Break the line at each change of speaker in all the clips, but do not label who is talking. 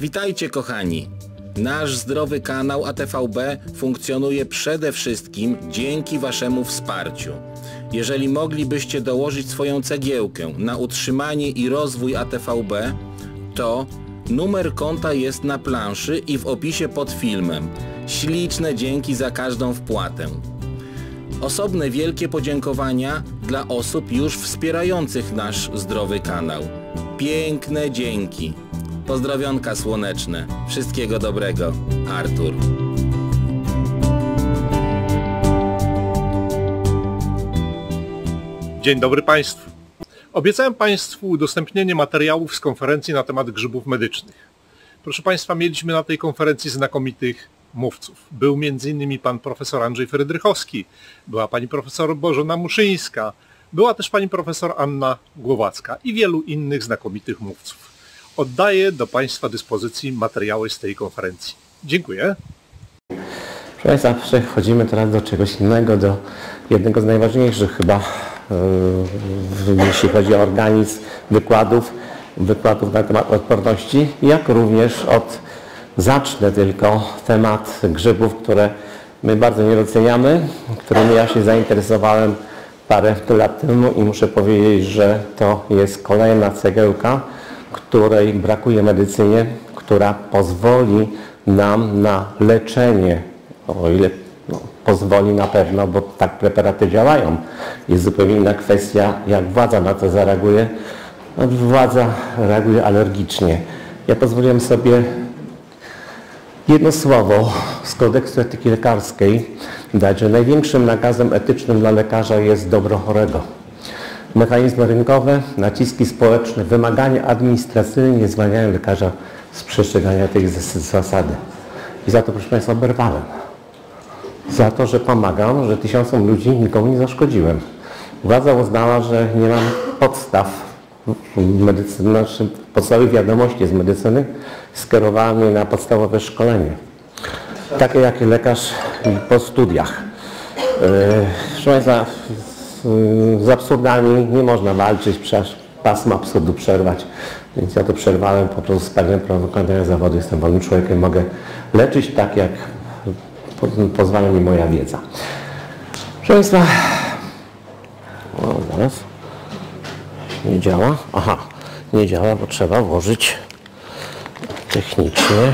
Witajcie kochani! Nasz zdrowy kanał ATVB funkcjonuje przede wszystkim dzięki Waszemu wsparciu. Jeżeli moglibyście dołożyć swoją cegiełkę na utrzymanie i rozwój ATVB, to numer konta jest na planszy i w opisie pod filmem. Śliczne dzięki za każdą wpłatę. Osobne wielkie podziękowania dla osób już wspierających nasz zdrowy kanał. Piękne dzięki. Pozdrowionka słoneczne. Wszystkiego dobrego. Artur.
Dzień dobry Państwu. Obiecałem Państwu udostępnienie materiałów z konferencji na temat grzybów medycznych. Proszę Państwa, mieliśmy na tej konferencji znakomitych mówców. Był m.in. pan profesor Andrzej Frydrychowski, była pani profesor Bożona Muszyńska, była też pani profesor Anna Głowacka i wielu innych znakomitych mówców. Oddaję do Państwa dyspozycji materiały z tej konferencji. Dziękuję.
Proszę Państwa, przechodzimy teraz do czegoś innego, do jednego z najważniejszych chyba, yy, jeśli chodzi o organizm wykładów, wykładów na temat odporności, jak również od, zacznę tylko temat grzybów, które my bardzo nie doceniamy, którymi ja się zainteresowałem parę lat temu i muszę powiedzieć, że to jest kolejna cegiełka, której brakuje medycynie, która pozwoli nam na leczenie, o ile no, pozwoli na pewno, bo tak preparaty działają. Jest zupełnie inna kwestia, jak władza na to zareaguje. No, władza reaguje alergicznie. Ja pozwoliłem sobie jedno słowo z kodeksu etyki lekarskiej dać, że największym nakazem etycznym dla lekarza jest dobro chorego. Mechanizmy rynkowe, naciski społeczne, wymagania administracyjne nie zwalniają lekarza z przestrzegania tej zasady. I za to, proszę Państwa, oberwałem. Za to, że pomagam, że tysiącom ludzi nikomu nie zaszkodziłem. Władza uznała, że nie mam podstaw medycyny, znaczy podstawowych wiadomości z medycyny, skierowała mnie na podstawowe szkolenie. Takie jak lekarz po studiach. Proszę Państwa, z absurdami nie można walczyć, przecież pasmo absurdu przerwać. Więc ja to przerwałem po prostu z pewnym wykonywania zawodu. Jestem wolnym człowiekiem, mogę leczyć tak, jak pozwala mi moja wiedza. Proszę Państwa, o, zaraz, nie działa, aha, nie działa, bo trzeba włożyć technicznie.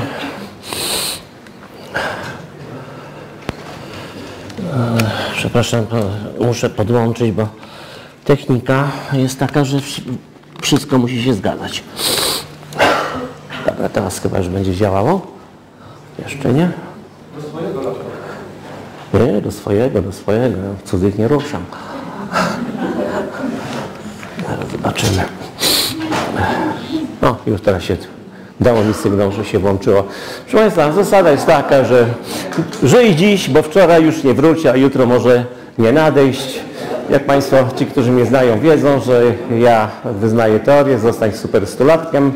Przepraszam, muszę podłączyć, bo technika jest taka, że wszystko musi się zgadzać. Dobra, teraz chyba już będzie działało. Jeszcze nie? Do swojego Nie, do swojego, do swojego. Cudzych nie ruszam. Zaraz zobaczymy. O, już teraz się dało mi sygnał, że się włączyło. Proszę Państwa, zasada jest taka, że żyj dziś, bo wczoraj już nie wróci, a jutro może nie nadejść. Jak Państwo, ci, którzy mnie znają, wiedzą, że ja wyznaję teorię, zostań super stulatkiem.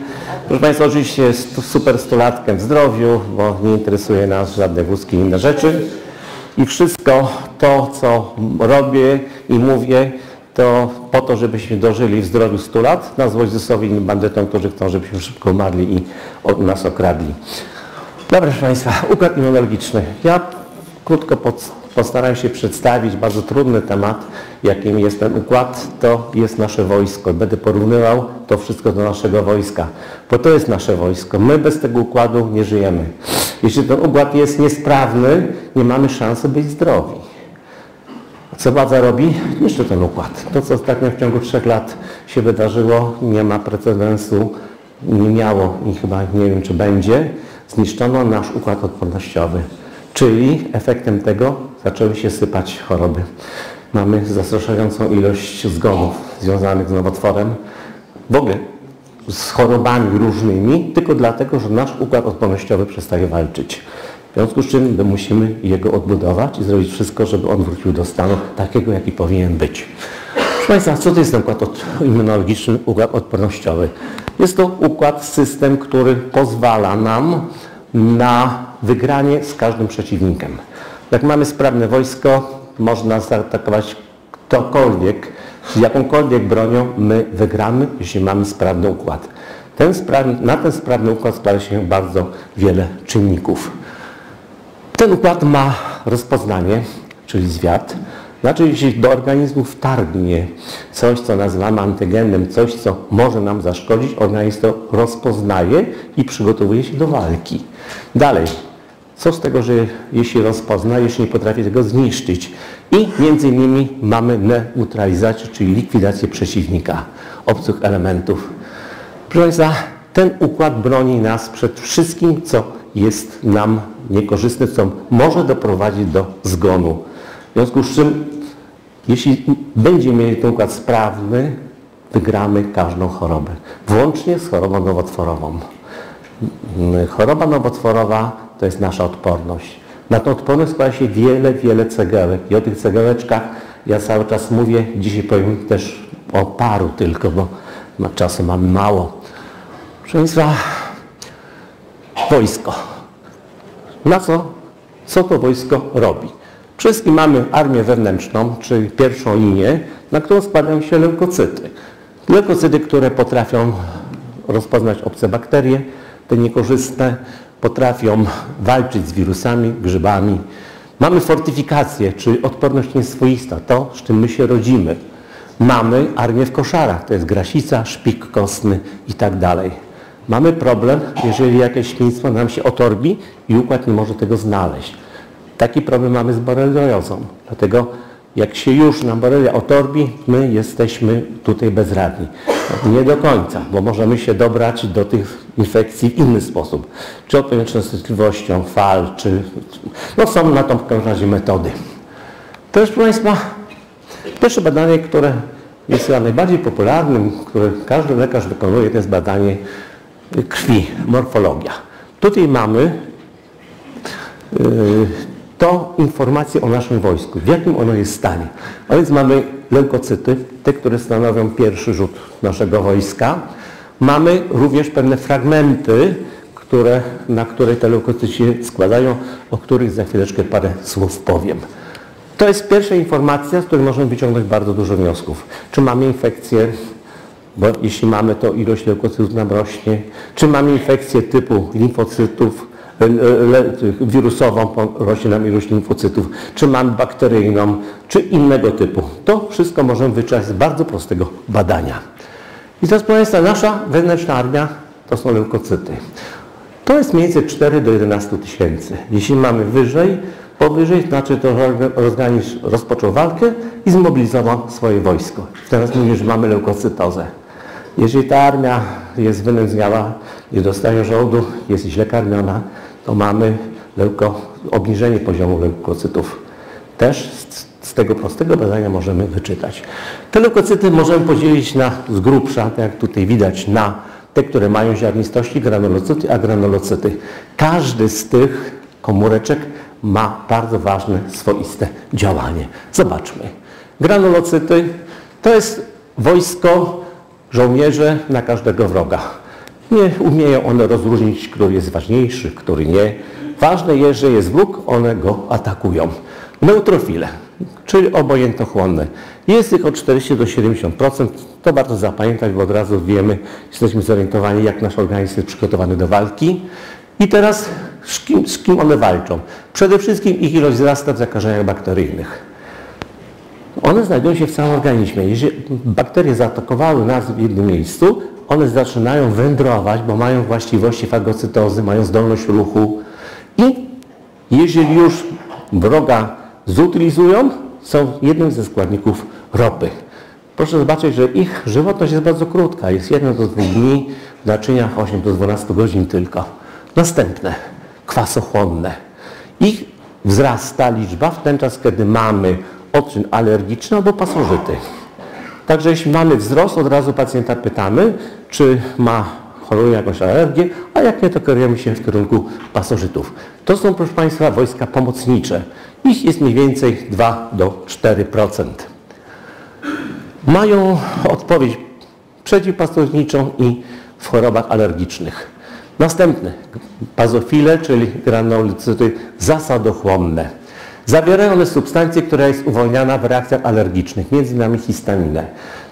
Proszę Państwa, oczywiście super stulatkiem w zdrowiu, bo nie interesuje nas żadne wózki i inne rzeczy. I wszystko to, co robię i mówię, to po to, żebyśmy dożyli w zdrowiu 100 lat, na złość Zesowi innym bandytom, którzy chcą, żebyśmy szybko umarli i od nas okradli. Dobra, proszę Państwa, układ immunologiczny. Ja krótko postaram się przedstawić bardzo trudny temat, jakim jest ten układ. To jest nasze wojsko. Będę porównywał to wszystko do naszego wojska, bo to jest nasze wojsko. My bez tego układu nie żyjemy. Jeśli ten układ jest niesprawny, nie mamy szansy być zdrowi. Co władza robi? Niszczy ten układ. To, co ostatnio w ciągu trzech lat się wydarzyło, nie ma precedensu, nie miało i chyba nie wiem, czy będzie. Zniszczono nasz układ odpornościowy. Czyli efektem tego zaczęły się sypać choroby. Mamy zastraszającą ilość zgonów związanych z nowotworem. W ogóle z chorobami różnymi, tylko dlatego, że nasz układ odpornościowy przestaje walczyć. W związku z czym my musimy jego odbudować i zrobić wszystko, żeby on wrócił do stanu takiego, jaki powinien być. Proszę Państwa, co to jest ten układ immunologiczny, układ odpornościowy? Jest to układ, system, który pozwala nam na wygranie z każdym przeciwnikiem. Jak mamy sprawne wojsko, można zaatakować ktokolwiek, z jakąkolwiek bronią my wygramy, jeśli mamy sprawny układ. Ten sprawny, na ten sprawny układ składa się bardzo wiele czynników. Ten układ ma rozpoznanie, czyli zwiat. Znaczy, jeśli do organizmu wtargnie coś, co nazywamy antygenem, coś, co może nam zaszkodzić, organizm to rozpoznaje i przygotowuje się do walki. Dalej, co z tego, że jeśli rozpozna, jeśli nie potrafi tego zniszczyć? I między innymi mamy neutralizację, czyli likwidację przeciwnika, obcych elementów. Proszę Państwa, ten układ broni nas przed wszystkim, co jest nam niekorzystne, co może doprowadzić do zgonu. W związku z czym, jeśli będziemy mieli ten układ sprawny, wygramy każdą chorobę, włącznie z chorobą nowotworową. Choroba nowotworowa to jest nasza odporność. Na tą odporność składa się wiele, wiele cegiełek i o tych cegiełeczkach ja cały czas mówię, dzisiaj powiem też o paru tylko, bo czasu mamy mało. Proszę Państwa, wojsko. Na co? Co to wojsko robi? Wszystkim mamy armię wewnętrzną, czyli pierwszą linię, na którą składają się leukocyty. Leukocyty, które potrafią rozpoznać obce bakterie, te niekorzystne, potrafią walczyć z wirusami, grzybami. Mamy fortyfikację, czyli odporność nieswoista, to, z czym my się rodzimy. Mamy armię w koszarach, to jest grasica, szpik kostny i tak dalej. Mamy problem, jeżeli jakieś świństwo nam się otorbi i układ nie może tego znaleźć. Taki problem mamy z boreliozą. Dlatego jak się już nam borelia otorbi, my jesteśmy tutaj bezradni. Nie do końca, bo możemy się dobrać do tych infekcji w inny sposób. Czy odpowiednią częstotliwością fal, czy... No są na to w każdym razie metody. Też, proszę Państwa, pierwsze badanie, które jest chyba najbardziej popularnym, które każdy lekarz wykonuje, to jest badanie krwi, morfologia. Tutaj mamy yy, to informacje o naszym wojsku, w jakim ono jest stanie. A więc mamy leukocyty, te, które stanowią pierwszy rzut naszego wojska. Mamy również pewne fragmenty, które, na które te leukocyty się składają, o których za chwileczkę parę słów powiem. To jest pierwsza informacja, z której możemy wyciągnąć bardzo dużo wniosków. Czy mamy infekcję, bo jeśli mamy, to ilość leukocytów nam rośnie. Czy mamy infekcję typu limfocytów, wirusową, rośnie nam ilość limfocytów, czy mamy bakteryjną, czy innego typu. To wszystko możemy wyczuć z bardzo prostego badania. I teraz, proszę Państwa, nasza wewnętrzna armia to są leukocyty. To jest mniej więcej 4 do 11 tysięcy. Jeśli mamy wyżej, powyżej, znaczy to organizm rozpoczął walkę i zmobilizował swoje wojsko. Teraz mówimy, że mamy leukocytozę. Jeżeli ta armia jest wynędzniała, nie dostaje żołdu, jest źle karmiona, to mamy leuko, obniżenie poziomu leukocytów. Też z, z, tego prostego badania możemy wyczytać. Te leukocyty możemy podzielić na z grubsza, tak jak tutaj widać, na te, które mają ziarnistości, granulocyty, a granulocyty. Każdy z tych komóreczek ma bardzo ważne, swoiste działanie. Zobaczmy. Granulocyty to jest wojsko żołnierze na każdego wroga. Nie umieją one rozróżnić, który jest ważniejszy, który nie. Ważne jest, że jest wróg, one go atakują. Neutrofile, czyli obojętnochłonne. Jest ich od 40 do 70%. To warto zapamiętać, bo od razu wiemy, jesteśmy zorientowani, jak nasz organizm jest przygotowany do walki. I teraz z kim, z kim one walczą? Przede wszystkim ich ilość wzrasta w zakażeniach bakteryjnych. One znajdują się w całym organizmie. Jeżeli bakterie zaatakowały nas w jednym miejscu, one zaczynają wędrować, bo mają właściwości fagocytozy, mają zdolność ruchu i jeżeli już wroga zutylizują, są jednym ze składników ropy. Proszę zobaczyć, że ich żywotność jest bardzo krótka. Jest 1 do 2 dni, w naczyniach 8 do 12 godzin tylko. Następne, kwasochłonne. Ich wzrasta liczba w ten czas, kiedy mamy odczyn alergiczny albo pasożyty. Także jeśli mamy wzrost, od razu pacjenta pytamy, czy ma choruje jakąś alergię, a jak nie, to kierujemy się w kierunku pasożytów. To są, proszę Państwa, wojska pomocnicze. Ich jest mniej więcej 2 do 4%. Mają odpowiedź przeciwpasożytniczą i w chorobach alergicznych. Następny, pazofile, czyli granulocyty zasadochłonne. Zawierają one substancję, która jest uwolniana w reakcjach alergicznych, między innymi histaminę.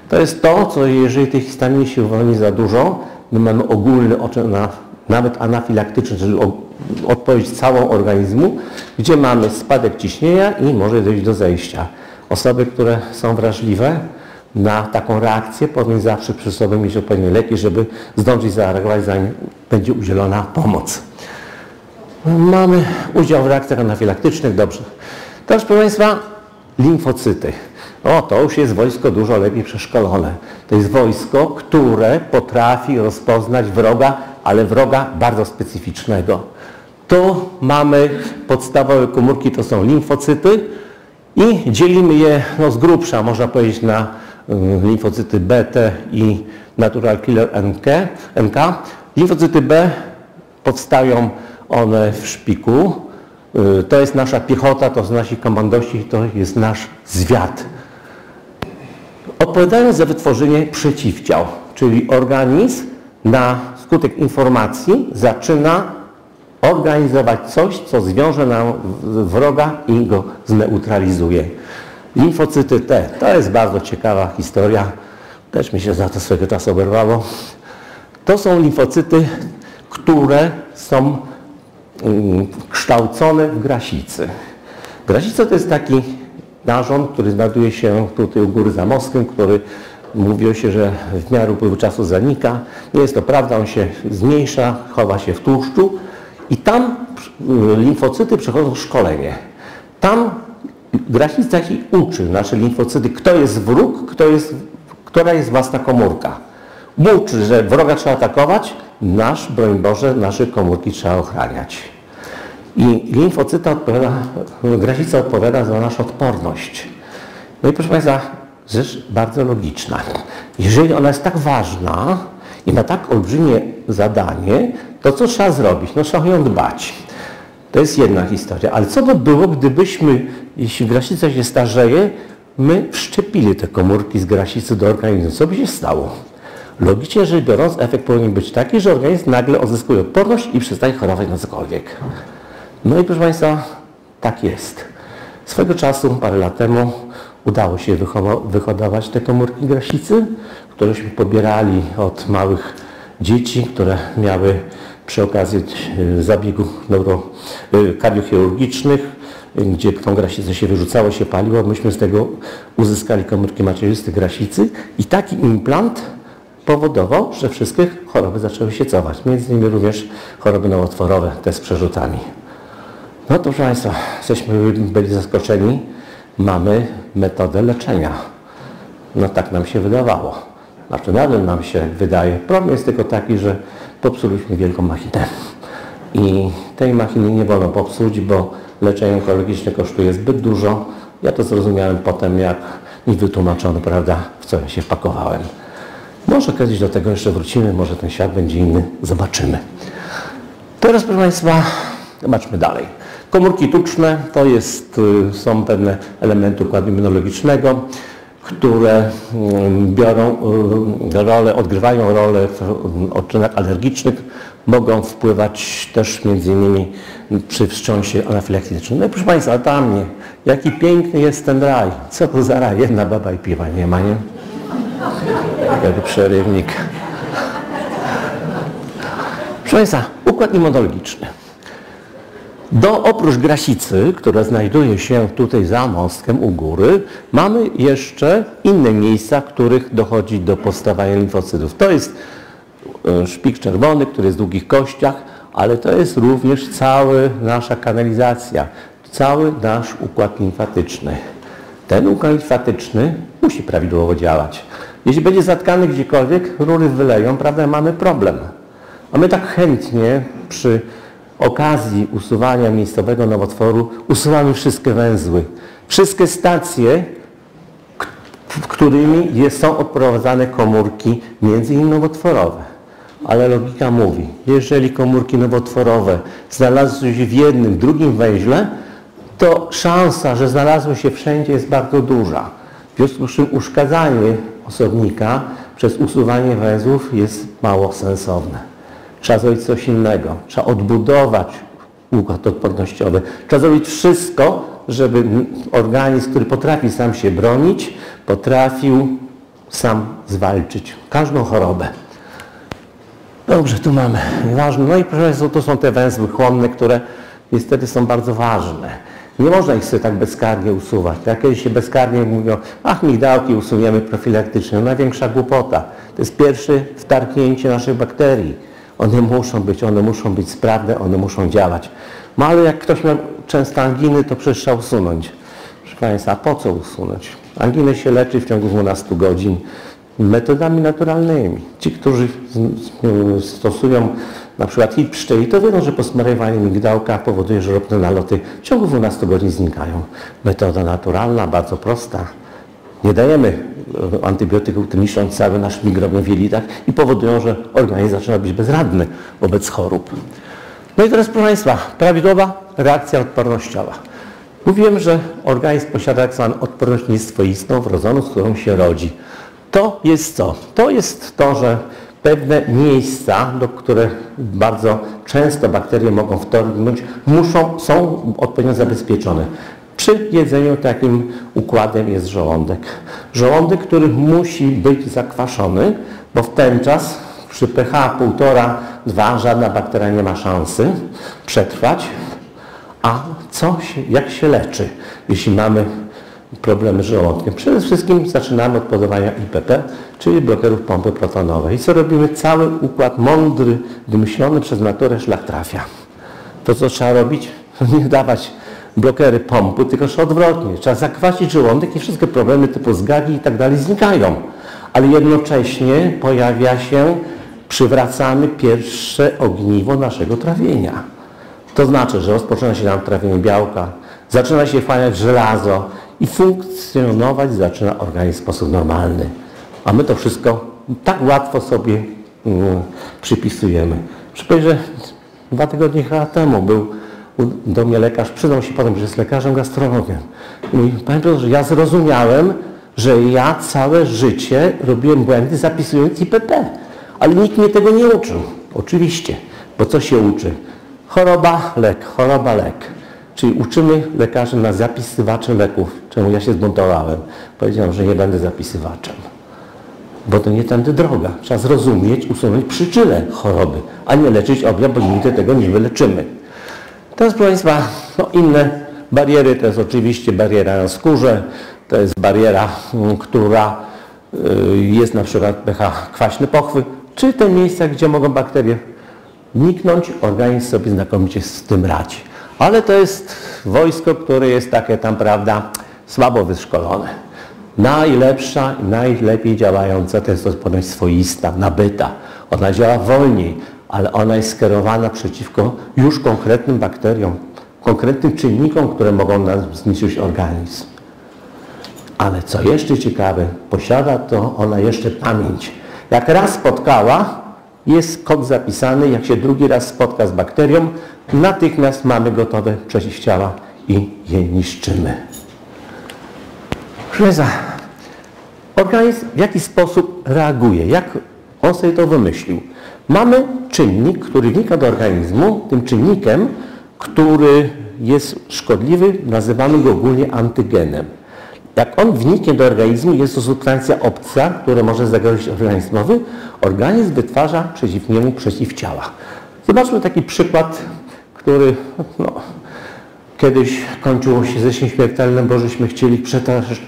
To jest to, co jeżeli tej histaminy się uwolni za dużo, my mamy ogólny na, nawet anafilaktyczny, czyli odpowiedź całą organizmu, gdzie mamy spadek ciśnienia i może dojść do zejścia. Osoby, które są wrażliwe na taką reakcję, powinny zawsze przy sobie mieć odpowiednie leki, żeby zdążyć zareagować, zanim będzie udzielona pomoc. Mamy udział w reakcjach anafilaktycznych, dobrze. Teraz, proszę Państwa, limfocyty. O, to już jest wojsko dużo lepiej przeszkolone. To jest wojsko, które potrafi rozpoznać wroga, ale wroga bardzo specyficznego. Tu mamy podstawowe komórki, to są limfocyty i dzielimy je no, z grubsza, można powiedzieć, na y, limfocyty B, T i natural killer NK. NK. Limfocyty B powstają one w szpiku. Y, To jest nasza piechota, to są nasi komandości, to jest nasz zwiat. Odpowiadają za wytworzenie przeciwciał, czyli organizm na skutek informacji zaczyna organizować coś, co zwiąże nam wroga i go zneutralizuje. Limfocyty T, to jest bardzo ciekawa historia, też mi się za to swego czasu oberwało. To są limfocyty, które są kształcone w grasicy. Grasica to jest taki narząd, który znajduje się tutaj u góry za mostem, który mówiło się, że w miarę upływu czasu zanika. Nie jest to prawda, on się zmniejsza, chowa się w tłuszczu i tam y, limfocyty przechodzą szkolenie. Tam grasica się uczy nasze limfocyty, kto jest wróg, kto jest, która jest własna komórka. Uczy, że wroga trzeba atakować, nasz, broń Boże, nasze komórki trzeba ochraniać. I limfocyta odpowiada, grasica odpowiada za naszą odporność. No i proszę Państwa, rzecz bardzo logiczna. Jeżeli ona jest tak ważna i ma tak olbrzymie zadanie, to co trzeba zrobić? No trzeba ją dbać. To jest jedna historia. Ale co by było, gdybyśmy, jeśli grasica się starzeje, my wszczepili te komórki z grasicy do organizmu? Co by się stało? Logicznie rzecz biorąc, efekt powinien być taki, że organizm nagle odzyskuje odporność i przestaje chorować na cokolwiek. No i proszę Państwa, tak jest. Swego czasu, parę lat temu, udało się wyhodować te komórki grasicy, któreśmy pobierali od małych dzieci, które miały przy okazji y, zabiegów neuro, y, kardiochirurgicznych, gdzie tą grasicę się wyrzucało, się paliło. Myśmy z tego uzyskali komórki macierzyste grasicy i taki implant powodował, że wszystkie choroby zaczęły się cofać. Między innymi również choroby nowotworowe, te z przerzutami. No to proszę Państwa, jesteśmy byli zaskoczeni. Mamy metodę leczenia. No tak nam się wydawało. Znaczy nadal nam się wydaje. Problem jest tylko taki, że popsuliśmy wielką machinę. I tej machiny nie wolno popsuć, bo leczenie onkologiczne kosztuje zbyt dużo. Ja to zrozumiałem potem, jak mi wytłumaczono, prawda, w co ja się wpakowałem. Może kiedyś do tego jeszcze wrócimy, może ten świat będzie inny, zobaczymy. Teraz, proszę Państwa, zobaczmy dalej. Komórki tuczne to jest, y, są pewne elementy układu immunologicznego, które mm, biorą y, rolę, odgrywają rolę w odczynach alergicznych, mogą wpływać też między innymi przy wstrząsie anafilaktycznym. No proszę Państwa, tam nie. Jaki piękny jest ten raj. Co to za raj? Jedna baba i piwa nie ma, nie? Taki przerywnik. Proszę Państwa, układ immunologiczny. Do oprócz grasicy, która znajduje się tutaj za mostkiem u góry, mamy jeszcze inne miejsca, w których dochodzi do powstawania limfocytów. To jest e, szpik czerwony, który jest w długich kościach, ale to jest również cała nasza kanalizacja, cały nasz układ limfatyczny. Ten układ limfatyczny musi prawidłowo działać. Jeśli będzie zatkany gdziekolwiek, rury wyleją, prawda, mamy problem. A my tak chętnie przy okazji usuwania miejscowego nowotworu usuwamy wszystkie węzły, wszystkie stacje, którymi są odprowadzane komórki, między innymi nowotworowe. Ale logika mówi, jeżeli komórki nowotworowe znalazły się w jednym, drugim węźle, to szansa, że znalazły się wszędzie jest bardzo duża. W związku z czym uszkadzanie osobnika przez usuwanie węzłów jest mało sensowne. Trzeba zrobić coś innego. Trzeba odbudować układ odpornościowy. Trzeba zrobić wszystko, żeby organizm, który potrafi sam się bronić, potrafił sam zwalczyć każdą chorobę. Dobrze, tu mamy. Ważne. No i proszę Państwa, to są te węzły chłonne, które niestety są bardzo ważne. Nie można ich sobie tak bezkarnie usuwać. Jak kiedyś się bezkarnie mówią, ach, migdałki usuniemy profilaktycznie. No, największa głupota. To jest pierwsze wtargnięcie naszych bakterii. One muszą być, one muszą być sprawne, one muszą działać. No ale jak ktoś ma często anginy, to przecież trzeba usunąć. Proszę Państwa, a po co usunąć? Anginę się leczy w ciągu 12 godzin metodami naturalnymi. Ci, którzy stosują na przykład hit pszczeli, to wiedzą, że posmarowanie migdałka powoduje, że ropne naloty w ciągu 12 godzin znikają. Metoda naturalna, bardzo prosta. Nie dajemy antybiotyków, które niszczą cały nasz mikrobiom w jelitach i powodują, że organizm zaczyna być bezradny wobec chorób. No i teraz, proszę Państwa, prawidłowa reakcja odpornościowa. Mówiłem, że organizm posiada tak zwaną odporność nieswoistą, wrodzoną, z którą się rodzi. To jest co? To jest to, że pewne miejsca, do których bardzo często bakterie mogą wtorgnąć, muszą, są odpowiednio zabezpieczone. Przy jedzeniu takim układem jest żołądek. Żołądek, który musi być zakwaszony, bo w ten czas przy pH 1,5-2 żadna bakteria nie ma szansy przetrwać. A co się, jak się leczy, jeśli mamy problemy z żołądkiem? Przede wszystkim zaczynamy od podawania IPP, czyli blokerów pompy protonowej. I co robimy? Cały układ mądry, wymyślony przez naturę szlak trafia. To co trzeba robić? Nie dawać blokery pompy, tylko odwrotnie. Trzeba zakwasić żołądek i wszystkie problemy typu zgagi i tak dalej znikają. Ale jednocześnie pojawia się, przywracamy pierwsze ogniwo naszego trawienia. To znaczy, że rozpoczyna się nam trawienie białka, zaczyna się wchłaniać żelazo i funkcjonować zaczyna organizm w sposób normalny. A my to wszystko tak łatwo sobie mm, przypisujemy. Przypomnę, że dwa tygodnie chyba temu był do mnie lekarz, przyznał się potem, że jest lekarzem gastrologiem. I mówi, panie profesorze, ja zrozumiałem, że ja całe życie robiłem błędy zapisując IPP, ale nikt mnie tego nie uczył. Oczywiście, bo co się uczy? Choroba, lek, choroba, lek. Czyli uczymy lekarzy na zapisywacze leków, czemu ja się zbuntowałem. Powiedziałem, że nie będę zapisywaczem. Bo to nie tędy droga. Trzeba zrozumieć, usunąć przyczynę choroby, a nie leczyć objaw, bo nigdy tego nie wyleczymy. Teraz, proszę Państwa, no inne bariery to jest oczywiście bariera na skórze, to jest bariera, mm, która y, jest na przykład pH kwaśny pochwy, czy te miejsca, gdzie mogą bakterie niknąć, organizm sobie znakomicie z tym radzi. Ale to jest wojsko, które jest takie tam, prawda, słabo wyszkolone. Najlepsza i najlepiej działająca to jest odporność swoista, nabyta. Ona działa wolniej, ale ona jest skierowana przeciwko już konkretnym bakteriom, konkretnym czynnikom, które mogą nam zniszczyć organizm. Ale co jeszcze ciekawe, posiada to ona jeszcze pamięć. Jak raz spotkała, jest kod zapisany, jak się drugi raz spotka z bakterią, natychmiast mamy gotowe przeciwciała i je niszczymy. Proszę organizm w jaki sposób reaguje, jak on sobie to wymyślił. Mamy czynnik, który wnika do organizmu, tym czynnikiem, który jest szkodliwy, nazywamy go ogólnie antygenem. Jak on wniknie do organizmu, jest to substancja obca, która może zagrozić organizmowi, organizm wytwarza przeciw niemu przeciwciała. Zobaczmy taki przykład, który no, kiedyś kończyło się ze śmiertelnym, bo żeśmy chcieli przetarzać,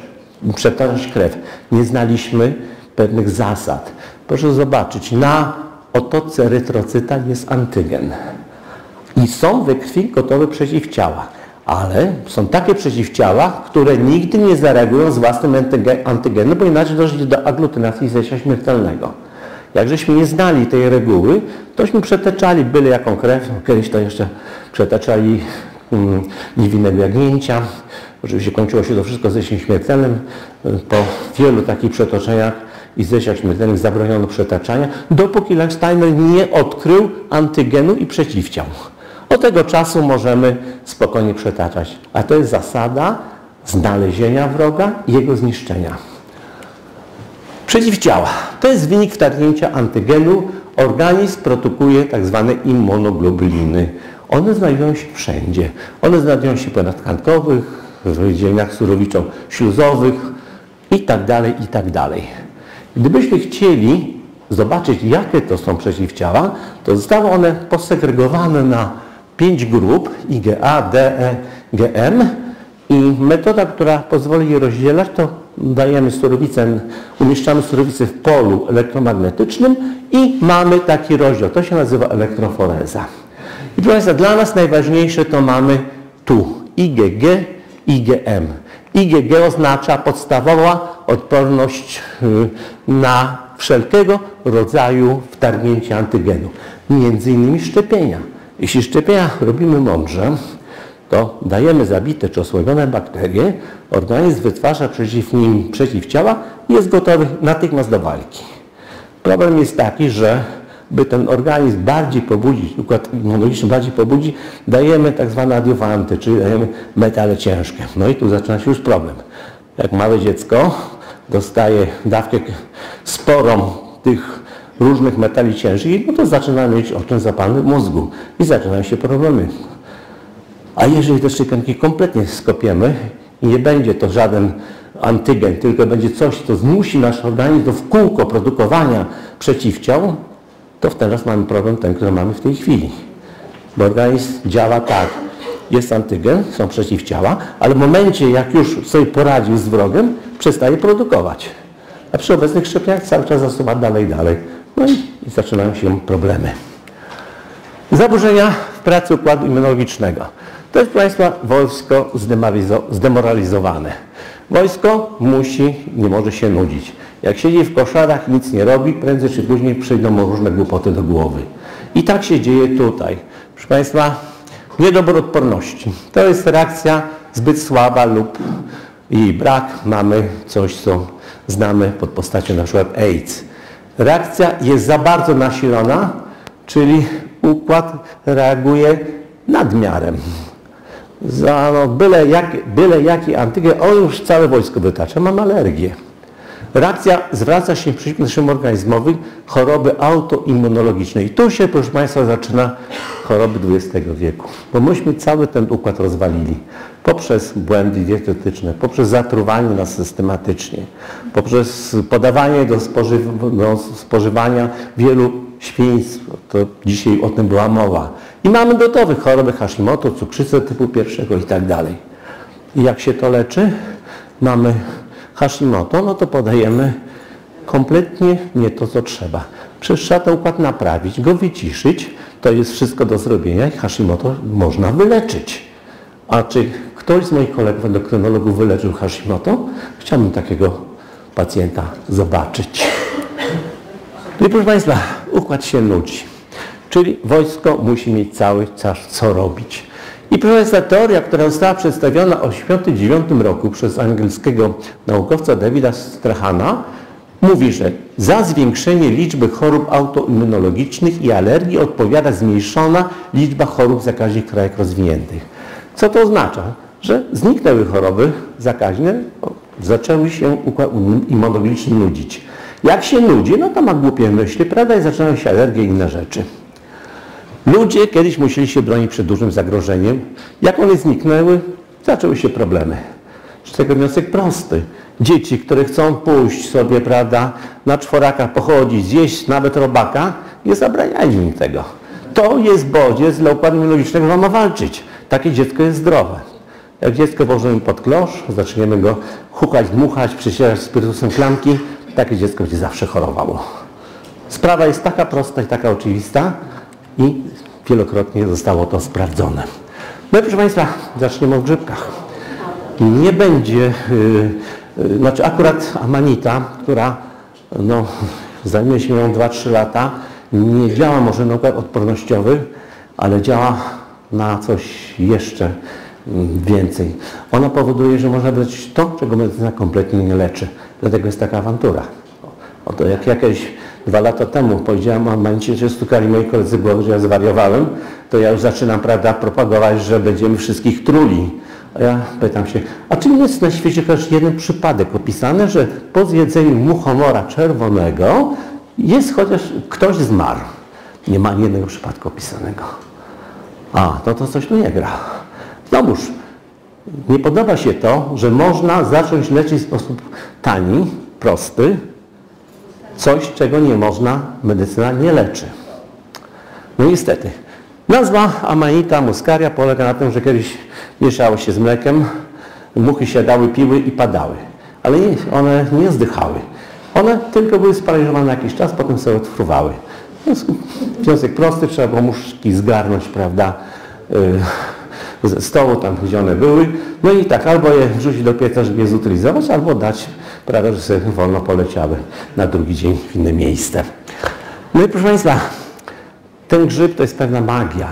przetarzać krew. Nie znaliśmy pewnych zasad. Proszę zobaczyć, na otoce erytrocyta jest antygen. I są we krwi gotowe przeciwciała. Ale są takie przeciwciała, które nigdy nie zareagują z własnym antygenem, bo inaczej dojdzie do aglutynacji zesia śmiertelnego. Jak żeśmy nie znali tej reguły, tośmy przeteczali byle jaką krew, kiedyś to jeszcze przeteczali um, niewinnego jagnięcia, oczywiście kończyło się to wszystko zesiem śmiertelnym. Po wielu takich przetoczeniach i zesiach śmiertelnych zabroniono przetaczania, dopóki Langsteiner nie odkrył antygenu i przeciwciał. Od tego czasu możemy spokojnie przetaczać. A to jest zasada znalezienia wroga i jego zniszczenia. Przeciwciała. To jest wynik wtargnięcia antygenu. Organizm produkuje tak zwane immunoglobuliny. One znajdują się wszędzie. One znajdują się ponadtkankowych, w dzielniach surowiczo-śluzowych i tak dalej, i tak. Gdybyśmy chcieli zobaczyć, jakie to są przeciwciała, to zostały one posegregowane na pięć grup IgA, DE, GM i metoda, która pozwoli je rozdzielać, to dajemy surowicę, umieszczamy surowicę w polu elektromagnetycznym i mamy taki rozdział. To się nazywa elektroforeza. I proszę Państwa, dla nas najważniejsze to mamy tu IgG, IgM. IgG oznacza podstawowa odporność y, na wszelkiego rodzaju wtargnięcie antygenu, między innymi szczepienia. Jeśli szczepienia robimy mądrze, to dajemy zabite czy osłabione bakterie, organizm wytwarza przeciw nim przeciwciała i jest gotowy natychmiast do walki. Problem jest taki, że by ten organizm bardziej pobudzić, układ immunologiczny bardziej pobudzić, dajemy tak zwane adiuwanty, czyli dajemy metale ciężkie. No i tu zaczyna się już problem. Jak małe dziecko dostaje dawkę sporą tych różnych metali ciężkich, no to zaczyna mieć oczyn zapalny mózgu i zaczynają się problemy. A jeżeli te szczepionki kompletnie skopiemy i nie będzie to żaden antygen, tylko będzie coś, co zmusi nasz organizm do w kółko produkowania przeciwciał, to wtedy mamy problem ten, który mamy w tej chwili. Bo organizm działa tak. Jest antygen, są przeciwciała, ale w momencie, jak już sobie poradził z wrogiem, przestaje produkować. A przy obecnych szczepieniach cały czas zasuwa dalej, dalej. No i, zaczynają się problemy. Zaburzenia w pracy układu immunologicznego. To jest, proszę Państwa, wojsko zdemoralizowane. Wojsko musi, nie może się nudzić. Jak siedzi w koszarach, nic nie robi, prędzej czy później przyjdą mu różne głupoty do głowy. I tak się dzieje tutaj. Proszę Państwa, niedobór odporności. To jest reakcja zbyt słaba lub jej brak. Mamy coś, co znamy pod postacią na przykład AIDS. Reakcja jest za bardzo nasilona, czyli układ reaguje nadmiarem. Za no, byle, jak, byle jaki antygen, on już całe wojsko wytacza, mam alergię. Reakcja zwraca się przeciwko naszemu organizmowi choroby autoimmunologicznej. I tu się, proszę Państwa, zaczyna choroby XX wieku. Bo myśmy cały ten układ rozwalili poprzez błędy dietetyczne, poprzez zatruwanie nas systematycznie, poprzez podawanie do, spożyw do spożywania wielu świństw. To dzisiaj o tym była mowa. I mamy gotowe choroby Hashimoto, cukrzycę typu pierwszego i tak dalej. I jak się to leczy? Mamy Hashimoto, no to podajemy kompletnie nie to, co trzeba. Przecież trzeba ten układ naprawić, go wyciszyć, to jest wszystko do zrobienia i Hashimoto można wyleczyć. A czy ktoś z moich kolegów endokrynologów wyleczył Hashimoto? Chciałbym takiego pacjenta zobaczyć. No i proszę Państwa, układ się nudzi. Czyli wojsko musi mieć cały czas co robić. I Państwa, teoria, która została przedstawiona w 1989 roku przez angielskiego naukowca Davida Strahana, mówi, że za zwiększenie liczby chorób autoimmunologicznych i alergii odpowiada zmniejszona liczba chorób zakaźnych w krajach rozwiniętych. Co to oznacza? Że zniknęły choroby zakaźne, zaczęły się układ immunologiczny nudzić. Jak się nudzi, no to ma głupie myśli, prawda, i zaczynają się alergie i inne rzeczy. Ludzie kiedyś musieli się bronić przed dużym zagrożeniem. Jak one zniknęły, zaczęły się problemy. Z tego wniosek prosty. Dzieci, które chcą pójść sobie, prawda, na czworaka pochodzić, zjeść nawet robaka, nie zabraniajmy im tego. To jest bodziec dla układu immunologicznego, że ma walczyć. Takie dziecko jest zdrowe. Jak dziecko włożymy pod klosz, zaczniemy go hukać, dmuchać, przycierać spirytusem klamki, takie dziecko będzie zawsze chorowało. Sprawa jest taka prosta i taka oczywista, i wielokrotnie zostało to sprawdzone. No i proszę Państwa, zaczniemy od grzybkach. Nie będzie, yy, znaczy akurat amanita, która no, zajmuje się ją 2-3 lata, nie działa może na układ odpornościowy, ale działa na coś jeszcze mm, więcej. Ona powoduje, że można leczyć to, czego medycyna kompletnie nie leczy. Dlatego jest taka awantura. Oto jak jakieś dwa lata temu powiedziałem o momencie, że stukali moi koledzy głowy, że ja zwariowałem, to ja już zaczynam, prawda, propagować, że będziemy wszystkich truli. A ja pytam się, a czy jest na świecie chociaż jeden przypadek opisany, że po zjedzeniu muchomora czerwonego jest chociaż ktoś zmarł? Nie ma ani jednego przypadku opisanego. A, no to coś tu nie gra. Znowuż, nie podoba się to, że można zacząć leczyć w sposób tani, prosty, Coś, czego nie można, medycyna nie leczy. No niestety. Nazwa Amanita muscaria polega na tym, że kiedyś mieszało się z mlekiem, muchy siadały, piły i padały. Ale one nie zdychały. One tylko były sparaliżowane jakiś czas, potem sobie odfruwały. Wniosek prosty, trzeba było muszki zgarnąć, prawda, yy, ze stołu, tam gdzie one były. No i tak, albo je wrzucić do pieca, żeby je zutylizować, albo dać, prawda, że sobie wolno poleciały na drugi dzień w inne miejsce. No i proszę Państwa, ten grzyb to jest pewna magia.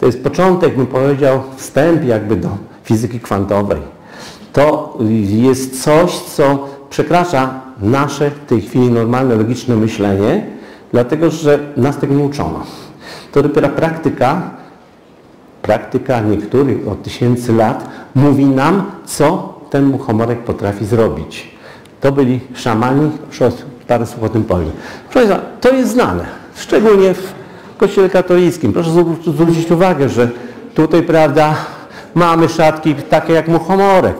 To jest początek, bym powiedział, wstęp jakby do fizyki kwantowej. To jest coś, co przekracza nasze w tej chwili normalne, logiczne myślenie, dlatego że nas tego nie uczono. To dopiero praktyka, praktyka niektórych od tysięcy lat mówi nam, co ten muchomorek potrafi zrobić. To byli szamani, tym powiem. Proszę to jest znane, szczególnie w Kościele katolickim. Proszę zwrócić uwagę, że tutaj, prawda, mamy szatki takie jak muchomorek.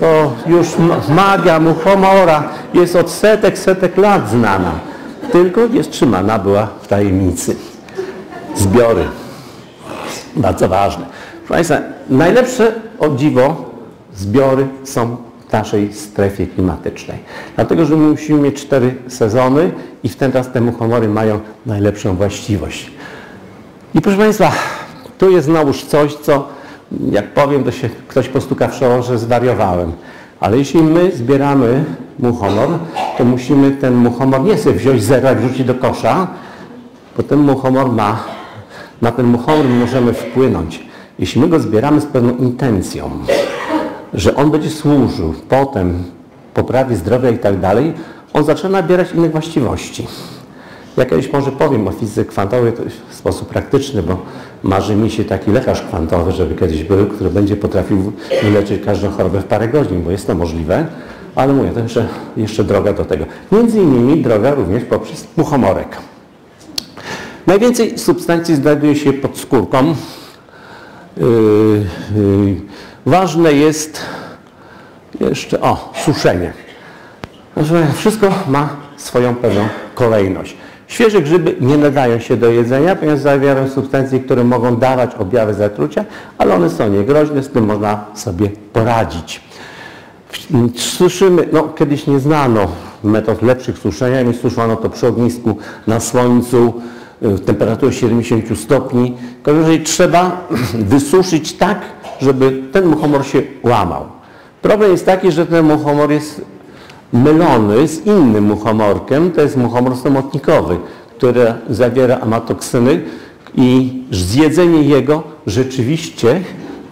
To już magia muchomora jest od setek, setek lat znana. Tylko jest trzymana była w tajemnicy. Zbiory. Bardzo ważne. Proszę Państwa, najlepsze o dziwo zbiory są naszej strefie klimatycznej. Dlatego, że my musimy mieć cztery sezony i w ten czas te muchomory mają najlepszą właściwość. I proszę Państwa, tu jest znowuż coś, co jak powiem, to się ktoś postuka w czoło, że zwariowałem. Ale jeśli my zbieramy muchomor, to musimy ten muchomor nie sobie wziąć zera i wrzucić do kosza, bo ten muchomor ma, na ten muchomor możemy wpłynąć. Jeśli my go zbieramy z pewną intencją, że on będzie służył potem poprawie zdrowia i tak dalej, on zaczyna nabierać innych właściwości. Ja kiedyś może powiem o fizyce kwantowej w sposób praktyczny, bo marzy mi się taki lekarz kwantowy, żeby kiedyś był, który będzie potrafił wyleczyć każdą chorobę w parę godzin, bo jest to możliwe, ale mówię, to jeszcze, jeszcze droga do tego. Między innymi droga również poprzez muchomorek. Najwięcej substancji znajduje się pod skórką. Yy, yy, ważne jest jeszcze, o, suszenie. Wszystko ma swoją pewną kolejność. Świeże grzyby nie nadają się do jedzenia, ponieważ zawierają substancje, które mogą dawać objawy zatrucia, ale one są niegroźne, z tym można sobie poradzić. Suszymy, no kiedyś nie znano metod lepszych suszenia, więc suszono to przy ognisku, na słońcu, w temperaturze 70 stopni. Razie trzeba wysuszyć tak, żeby ten muchomor się łamał. Problem jest taki, że ten muchomor jest mylony z innym muchomorkiem, to jest muchomor samotnikowy, który zawiera amatoksyny i zjedzenie jego rzeczywiście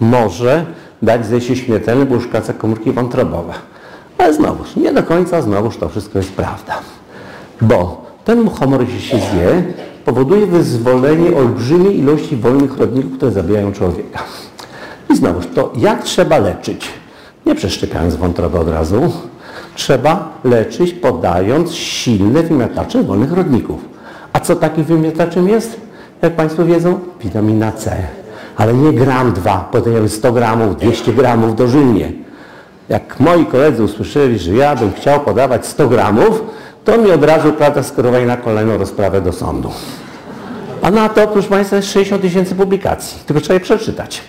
może dać zejście śmiertelne, bo uszkadza komórki wątrobowe. Ale znowuż, nie do końca znowuż to wszystko jest prawda. Bo ten muchomor, jeśli się zje, powoduje wyzwolenie olbrzymiej ilości wolnych rodników, które zabijają człowieka. I znowuż, to jak trzeba leczyć? Nie przeszczepiając wątrobę od razu, trzeba leczyć podając silne wymiatacze wolnych rodników. A co takim wymiataczem jest? Jak Państwo wiedzą, witamina C. Ale nie gram dwa, podajemy 100 gramów, 200 gramów dożylnie. Jak moi koledzy usłyszeli, że ja bym chciał podawać 100 gramów, to mi od razu prawda skierowali na kolejną rozprawę do sądu. A na to, proszę Państwa, jest 60 tysięcy publikacji. Tylko trzeba je przeczytać.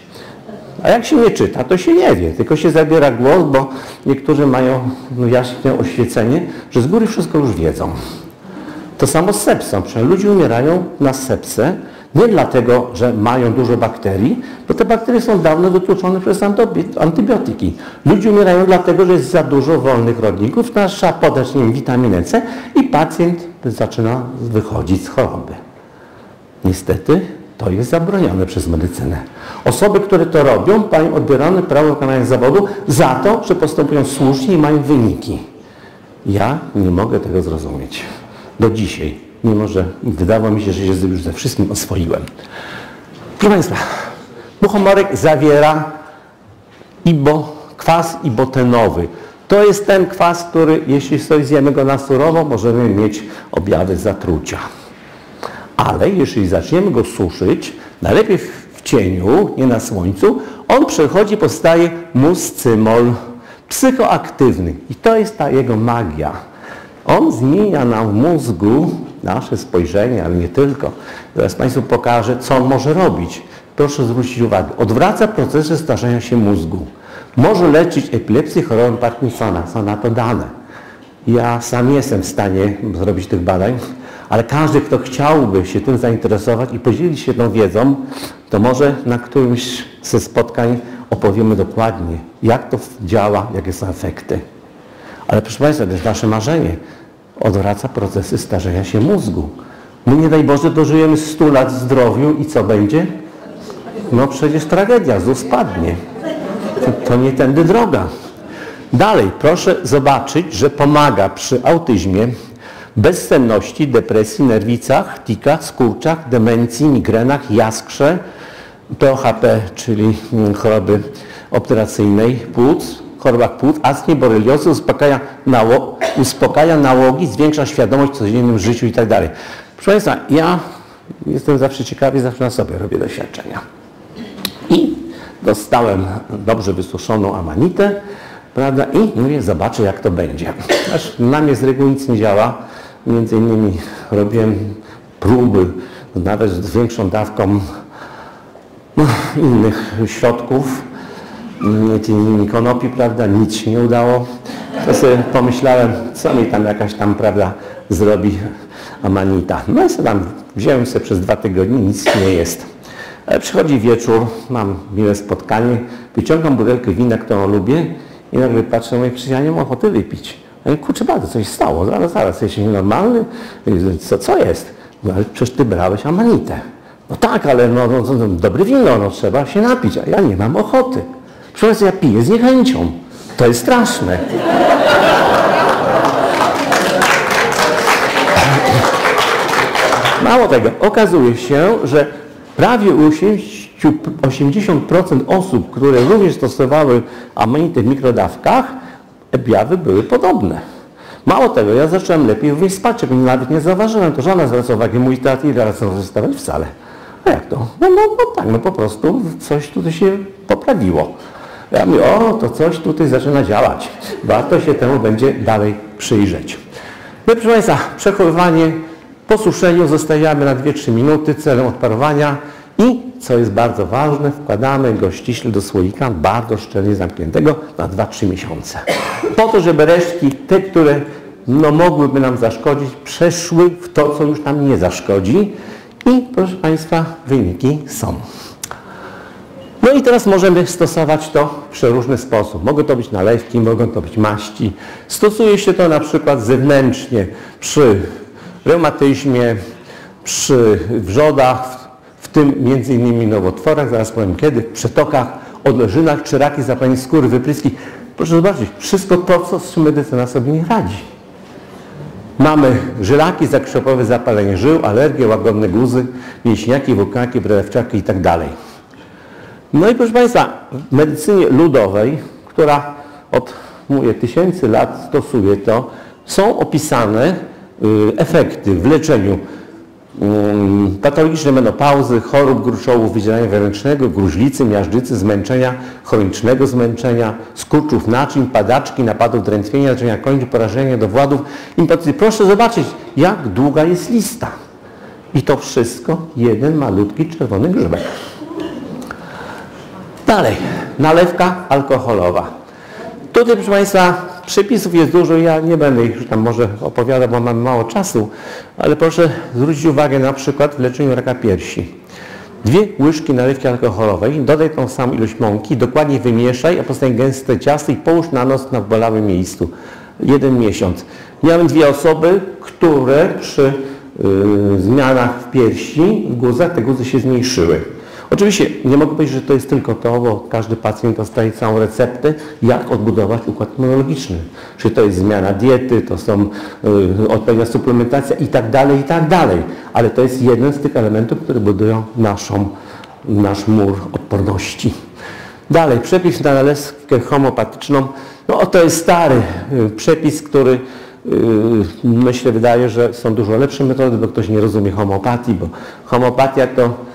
A jak się nie czyta, to się nie wie, tylko się zabiera głos, bo niektórzy mają no, jaśne oświecenie, że z góry wszystko już wiedzą. To samo z sepsą. Przecież ludzie umierają na sepsę nie dlatego, że mają dużo bakterii, bo te bakterie są dawno wytłuczone przez antybiotyki. Ludzie umierają dlatego, że jest za dużo wolnych rodników, trzeba podać im witaminę C i pacjent zaczyna wychodzić z choroby. Niestety to jest zabronione przez medycynę. Osoby, które to robią, mają odbierane prawo wykonania zawodu za to, że postępują słusznie i mają wyniki. Ja nie mogę tego zrozumieć. Do dzisiaj, mimo że wydawało mi się, że się już ze wszystkim oswoiłem. Proszę Państwa, muchomorek zawiera ibo, kwas ibotenowy. To jest ten kwas, który jeśli sobie zjemy go na surowo, możemy mieć objawy zatrucia. Ale jeżeli zaczniemy go suszyć, najlepiej w cieniu, nie na słońcu, on przechodzi, powstaje muscymol psychoaktywny. I to jest ta jego magia. On zmienia nam w mózgu nasze spojrzenie, ale nie tylko. Teraz Państwu pokażę, co on może robić. Proszę zwrócić uwagę. Odwraca procesy starzenia się mózgu. Może leczyć epilepsję, chorobę Parkinsona. Są na to dane. Ja sam jestem w stanie zrobić tych badań, ale każdy, kto chciałby się tym zainteresować i podzielić się tą wiedzą, to może na którymś ze spotkań opowiemy dokładnie, jak to działa, jakie są efekty. Ale proszę Państwa, to jest nasze marzenie. Odwraca procesy starzenia się mózgu. My nie daj Boże dożyjemy 100 lat w zdrowiu i co będzie? No przecież tragedia, ZUS spadnie. To, to nie tędy droga. Dalej, proszę zobaczyć, że pomaga przy autyzmie, bezsenności, depresji, nerwicach, tikach, skurczach, demencji, migrenach, jaskrze, POHP, czyli choroby obturacyjnej płuc, chorobach płuc, astmie, boreliozy, uspokaja, nało, uspokaja nałogi, zwiększa świadomość w codziennym życiu i tak dalej. Proszę Państwa, ja jestem zawsze ciekawy, zawsze na sobie robię doświadczenia. I dostałem dobrze wysuszoną amanitę, prawda, i mówię, zobaczę jak to będzie. Aż na mnie z reguły nic nie działa. Między innymi robiłem próby, nawet z większą dawką no, innych środków, konopi, prawda, nic się nie udało. To sobie pomyślałem, co mi tam jakaś tam, prawda, zrobi amanita. No i sobie tam wziąłem sobie przez dwa tygodnie, nic nie jest. Ale przychodzi wieczór, mam miłe spotkanie, wyciągam butelkę wina, którą lubię i nagle patrzę, mówię, przecież ja nie mam ochoty wypić. Ja mówię, kurczę bardzo, coś stało, zaraz, zaraz, jesteś nienormalny? Co, co jest? No ale przecież ty brałeś amanitę. No tak, ale no, no, no, dobre wino, no trzeba się napić, a ja nie mam ochoty. Przecież ja piję z niechęcią. To jest straszne. Mało tego, okazuje się, że prawie 80% osób, które również stosowały amanitę w mikrodawkach, objawy były podobne. Mało tego, ja zacząłem lepiej również spać, czego nawet nie zauważyłem. To żona zwraca uwagę, mój tat ile razy może wstawać wcale. A jak to? No, no, no tak, no po prostu coś tutaj się poprawiło. Ja mówię, o, to coś tutaj zaczyna działać. Warto się temu będzie dalej przyjrzeć. No proszę Państwa, przechowywanie po suszeniu zostawiamy na 2-3 minuty celem odparowania i, co jest bardzo ważne, wkładamy go ściśle do słoika, bardzo szczelnie zamkniętego na 2-3 miesiące. Po to, żeby resztki, te, które no, mogłyby nam zaszkodzić, przeszły w to, co już nam nie zaszkodzi i, proszę Państwa, wyniki są. No i teraz możemy stosować to w przeróżny sposób. Mogą to być nalewki, mogą to być maści. Stosuje się to na przykład zewnętrznie przy reumatyzmie, przy wrzodach, w tym innymi nowotworach, zaraz powiem kiedy, w przetokach, odleżynach czy raki zapalenia skóry, wypryski. Proszę zobaczyć, wszystko to, co z czym medycyna sobie nie radzi. Mamy żylaki zakrzepowe, zapalenie żył, alergie, łagodne guzy, mięśniaki, wulkanki, brelewczaki i tak. No i proszę Państwa, w medycynie ludowej, która od mówię, tysięcy lat stosuje to, są opisane y, efekty w leczeniu y, patologicznej menopauzy, chorób gruczołów, wydzielania wewnętrznego, gruźlicy, miażdżycy, zmęczenia, chronicznego zmęczenia, skurczów naczyń, padaczki, napadów drętwienia, leczenia kończy, porażenia dowładów, impotencji. Proszę zobaczyć, jak długa jest lista. I to wszystko jeden malutki czerwony grzybek. Dalej, nalewka alkoholowa. Tutaj, proszę Państwa, przepisów jest dużo, ja nie będę ich już tam może opowiadał, bo mam mało czasu, ale proszę zwrócić uwagę na przykład w leczeniu raka piersi. Dwie łyżki nalewki alkoholowej, dodaj tą samą ilość mąki, dokładnie wymieszaj, a powstaje gęste ciasto i połóż na nos na bolałym miejscu. Jeden miesiąc. Miałem dwie osoby, które przy yy, zmianach w piersi, w guzach, te guzy się zmniejszyły. Oczywiście nie mogę powiedzieć, że to jest tylko to, bo każdy pacjent dostaje całą receptę, jak odbudować układ immunologiczny. Czy to jest zmiana diety, to są y, odpowiednia suplementacja i tak dalej, i tak dalej. Ale to jest jeden z tych elementów, które budują naszą, nasz mur odporności. Dalej, przepis na nalewkę homopatyczną. No to jest stary y, przepis, który y, myślę, wydaje, że są dużo lepsze metody, bo ktoś nie rozumie homopatii, bo homopatia to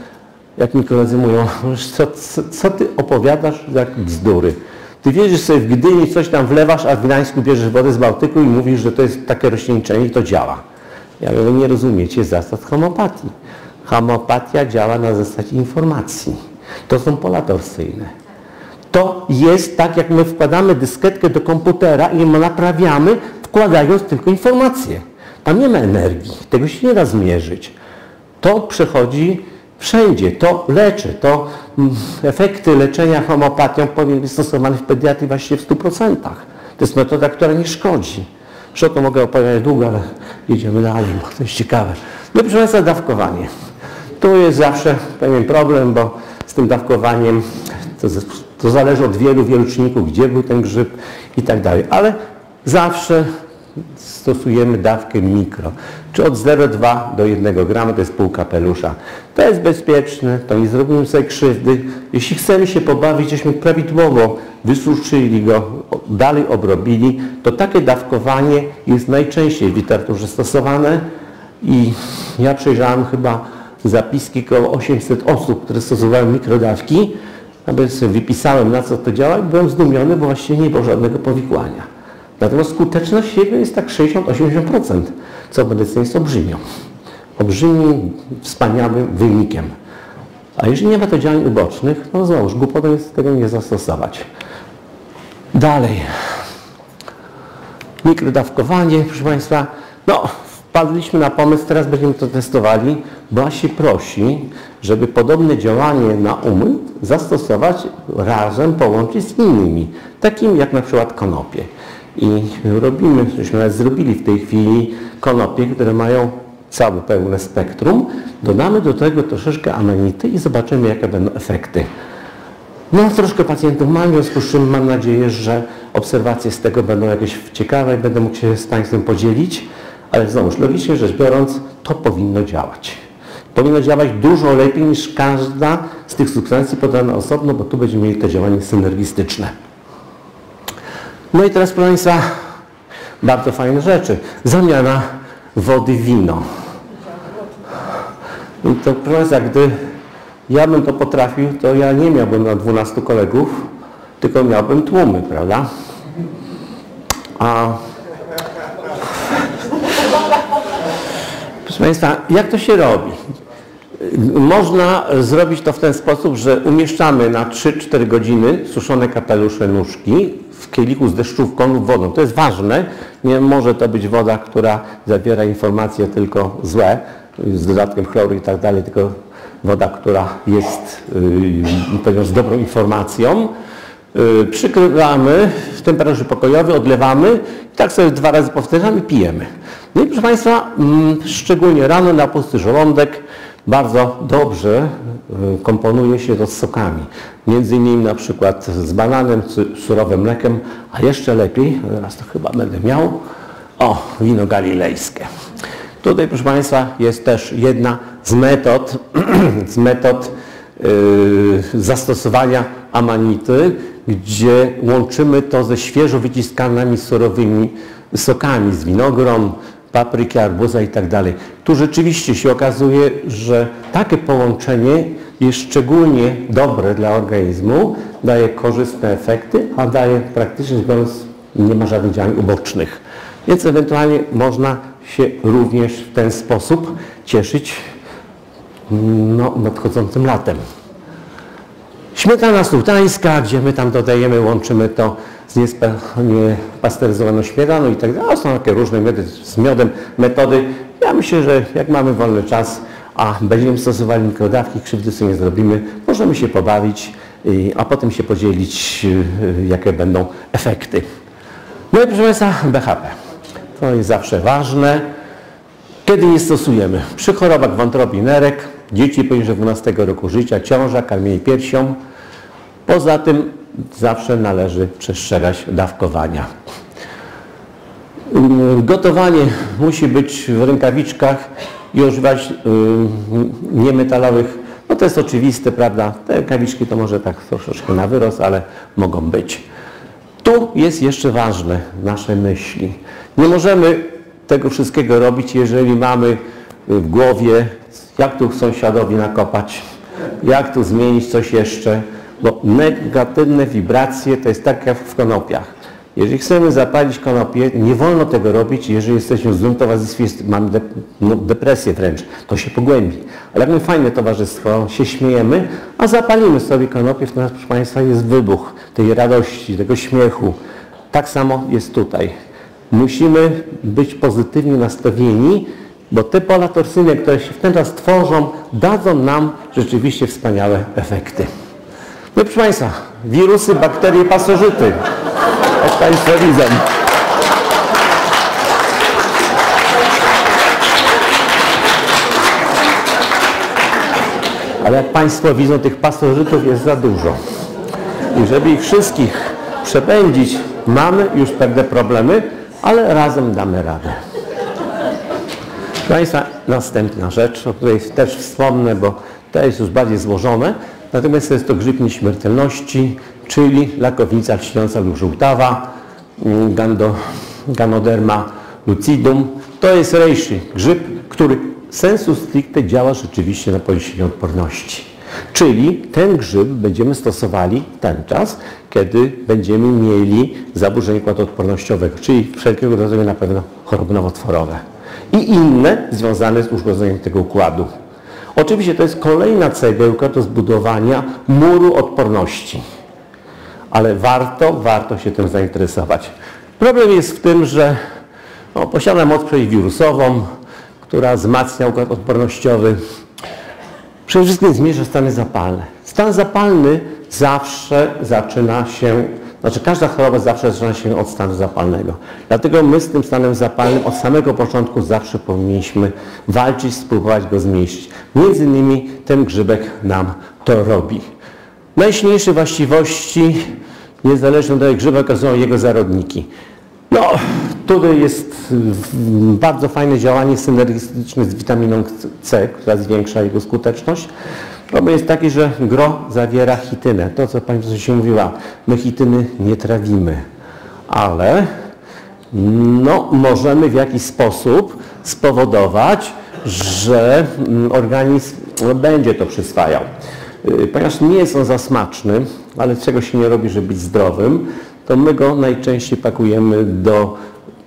jak mi koledzy mówią, co, co, co, ty opowiadasz jak bzdury? Ty wierzysz sobie w Gdyni, coś tam wlewasz, a w Gdańsku bierzesz wodę z Bałtyku i mówisz, że to jest takie rozcieńczenie i to działa. Ja mówię, nie rozumiecie zasad homopatii. Homopatia działa na zasadzie informacji. To są pola torsyjne. To jest tak, jak my wkładamy dyskietkę do komputera i ją naprawiamy, wkładając tylko informacje. Tam nie ma energii, tego się nie da zmierzyć. To przechodzi wszędzie, to leczy, to mm, efekty leczenia homopatią powinny być stosowane w pediatrii właściwie w 100%. To jest metoda, która nie szkodzi. O to mogę opowiadać długo, ale jedziemy dalej, bo to jest ciekawe. No proszę Państwa, dawkowanie. Tu jest zawsze pewien problem, bo z tym dawkowaniem to, to zależy od wielu, wielu czynników, gdzie był ten grzyb i tak dalej. Ale zawsze stosujemy dawkę mikro, czy od 0,2 do 1 grama, to jest pół kapelusza. To jest bezpieczne, to nie zrobimy sobie krzywdy. Jeśli chcemy się pobawić, żeśmy prawidłowo wysuszyli go, dalej obrobili, to takie dawkowanie jest najczęściej w literaturze stosowane i ja przejrzałem chyba zapiski około 800 osób, które stosowały mikrodawki, aby sobie wypisałem na co to działa i byłem zdumiony, bo właściwie nie było żadnego powikłania. Natomiast skuteczność jego jest tak 60-80%, co w medycynie jest olbrzymią. Olbrzymim, wspaniałym wynikiem. A jeżeli nie ma to działań ubocznych, no znowuż głupotą jest tego nie zastosować. Dalej. Mikrodawkowanie, proszę Państwa. No, wpadliśmy na pomysł, teraz będziemy to testowali. Basi prosi, żeby podobne działanie na umysł zastosować razem, połączyć z innymi, takim jak na przykład konopie. I robimy, żeśmy nawet zrobili w tej chwili konopie, które mają całe pełne spektrum. Dodamy do tego troszeczkę amanity i zobaczymy, jakie będą efekty. No, troszkę pacjentów mam, w związku z czym mam nadzieję, że obserwacje z tego będą jakieś ciekawe i będę mógł się z Państwem podzielić, ale znowuż, logicznie rzecz biorąc, to powinno działać. Powinno działać dużo lepiej niż każda z tych substancji podana osobno, bo tu będziemy mieli to działanie synergistyczne. No i teraz, proszę Państwa, bardzo fajne rzeczy. Zamiana wody w wino. I to, proszę Państwa, gdy ja bym to potrafił, to ja nie miałbym na 12 kolegów, tylko miałbym tłumy, prawda? A Proszę Państwa, jak to się robi? Można zrobić to w ten sposób, że umieszczamy na 3-4 godziny suszone kapelusze nóżki w kielichu z deszczówką lub wodą. To jest ważne. Nie może to być woda, która zawiera informacje tylko złe, z dodatkiem chloru i tak dalej, tylko woda, która jest yy, z dobrą informacją. Yy, przykrywamy w temperaturze pokojowej, odlewamy i tak sobie dwa razy powtarzamy i pijemy. No i proszę Państwa, yy, szczególnie rano na pusty żołądek bardzo dobrze y, komponuje się to z sokami. Między innymi na przykład z bananem, surowym mlekiem, a jeszcze lepiej, teraz to chyba będę miał, o, wino galilejskie. Tutaj, proszę Państwa, jest też jedna z metod, z metod yy, zastosowania amanity, gdzie łączymy to ze świeżo wyciskanymi surowymi sokami z winogron, papryki, arbuza i tak dalej. Tu rzeczywiście się okazuje, że takie połączenie jest szczególnie dobre dla organizmu, daje korzystne efekty, a daje praktycznie biorąc nie ma żadnych działań ubocznych. Więc ewentualnie można się również w ten sposób cieszyć no, nadchodzącym latem. Śmietana sułtańska, gdzie my tam dodajemy, łączymy to niepasteryzowaną śmietaną i tak dalej. Są takie różne metody, z miodem metody. Ja myślę, że jak mamy wolny czas, a będziemy stosowali mikrodawki, krzywdy sobie nie zrobimy, możemy się pobawić, a potem się podzielić, y, jakie będą efekty. No i proszę Państwa, BHP. To jest zawsze ważne. Kiedy nie stosujemy? Przy chorobach wątroby nerek, dzieci poniżej 12 roku życia, ciąża, karmienie piersią. Poza tym zawsze należy przestrzegać dawkowania. Gotowanie musi być w rękawiczkach i używać y, niemetalowych, no to jest oczywiste, prawda? Te rękawiczki to może tak troszeczkę na wyrost, ale mogą być. Tu jest jeszcze ważne nasze myśli. Nie możemy tego wszystkiego robić, jeżeli mamy w głowie, jak tu sąsiadowi nakopać, jak tu zmienić coś jeszcze, bo negatywne wibracje to jest tak jak w konopiach. Jeżeli chcemy zapalić konopie, nie wolno tego robić, jeżeli jesteśmy w złym towarzystwie, mamy de, no, depresję wręcz, to się pogłębi. Ale jak fajne towarzystwo, się śmiejemy, a zapalimy sobie konopie, wtedy proszę Państwa jest wybuch tej radości, tego śmiechu. Tak samo jest tutaj. Musimy być pozytywnie nastawieni, bo te pola torsyjne, które się w ten czas tworzą, dadzą nam rzeczywiście wspaniałe efekty. No proszę Państwa, wirusy, bakterie, pasożyty. Jak Państwo widzą. Ale jak Państwo widzą, tych pasożytów jest za dużo. I żeby ich wszystkich przepędzić, mamy już pewne problemy, ale razem damy radę. Proszę Państwa, następna rzecz, o której też wspomnę, bo to jest już bardziej złożone, natomiast jest to grzyb nieśmiertelności, czyli lakownica lśniąca lub żółtawa, mm, gando, Ganoderma lucidum. To jest reishi, grzyb, który sensu stricte działa rzeczywiście na podniesienie odporności. Czyli ten grzyb będziemy stosowali ten czas, kiedy będziemy mieli zaburzenie układu odpornościowego, czyli wszelkiego rodzaju na pewno choroby nowotworowe i inne związane z uszkodzeniem tego układu. Oczywiście to jest kolejna cegiełka do zbudowania muru odporności, ale warto, warto się tym zainteresować. Problem jest w tym, że no, posiada moc przeciwwirusową, która wzmacnia układ odpornościowy, Przede wszystkim zmierza stany zapalne. Stan zapalny zawsze zaczyna się, znaczy każda choroba zawsze zaczyna się od stanu zapalnego. Dlatego my z tym stanem zapalnym od samego początku zawsze powinniśmy walczyć, spróbować go zmniejszyć. Między innymi ten grzybek nam to robi. Najsilniejsze właściwości, niezależnie od grzyba, okazują jego zarodniki. No, tutaj jest bardzo fajne działanie synergistyczne z witaminą C, która zwiększa jego skuteczność. Problem jest taki, że gro zawiera chitynę. To, co Pani profesor mówiła, my chityny nie trawimy, ale no, możemy w jakiś sposób spowodować, że mm, organizm no, będzie to przyswajał. Y, Ponieważ nie jest on za smaczny, ale czego się nie robi, żeby być zdrowym, to my go najczęściej pakujemy do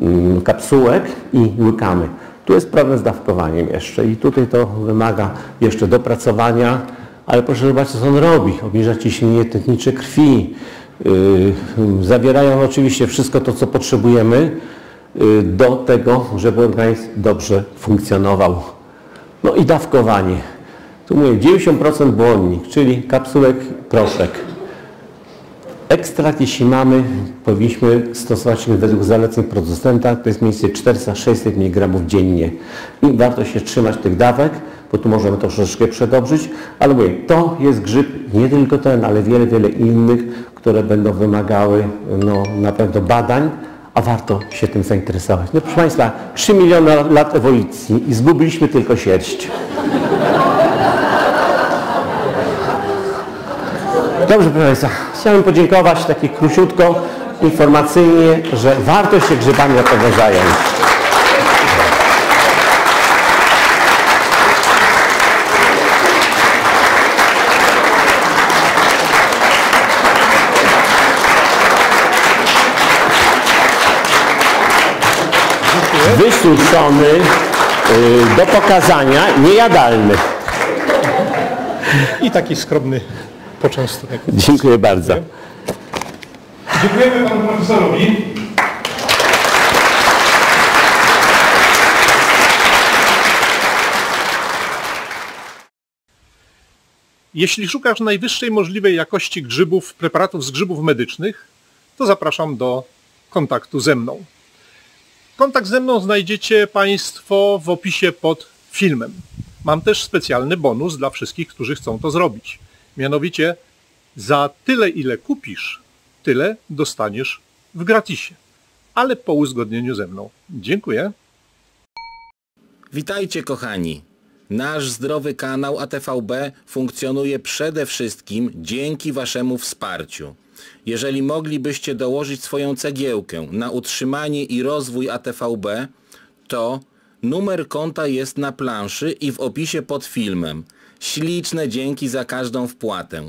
mm, kapsułek i łykamy. Tu jest problem z dawkowaniem jeszcze i tutaj to wymaga jeszcze dopracowania, ale proszę zobaczyć, co on robi. Obniża ciśnienie tętnicze krwi, yy, zawierają oczywiście wszystko to, co potrzebujemy yy, do tego, żeby organizm dobrze funkcjonował. No i dawkowanie. Tu mówię 90% błonnik, czyli kapsułek, proszek. Ekstrakt, jeśli mamy, powinniśmy stosować według zaleceń producenta, to jest mniej więcej 400-600 mg dziennie. I warto się trzymać tych dawek, bo tu możemy troszeczkę przedobrzyć, ale mówię, to jest grzyb, nie tylko ten, ale wiele, wiele innych, które będą wymagały no, na pewno badań, a warto się tym zainteresować. No proszę Państwa, 3 miliony lat ewolucji i zgubiliśmy tylko sierść. Dobrze, proszę Państwa. Chciałem podziękować takie króciutko, informacyjnie, że warto się grzybami na pewno zająć. Wysuszony, y, do pokazania, niejadalny.
I taki skromny poczęstunek.
Dziękuję bardzo.
Dziękujemy panu profesorowi. Jeśli szukasz najwyższej możliwej jakości grzybów, preparatów z grzybów medycznych, to zapraszam do kontaktu ze mną. Kontakt ze mną znajdziecie Państwo w opisie pod filmem. Mam też specjalny bonus dla wszystkich, którzy chcą to zrobić. Mianowicie za tyle, ile kupisz, tyle dostaniesz w gratisie, ale po uzgodnieniu ze mną. Dziękuję.
Witajcie kochani. Nasz zdrowy kanał ATVB funkcjonuje przede wszystkim dzięki Waszemu wsparciu. Jeżeli moglibyście dołożyć swoją cegiełkę na utrzymanie i rozwój ATVB, to numer konta jest na planszy i w opisie pod filmem. Śliczne dzięki za każdą wpłatę.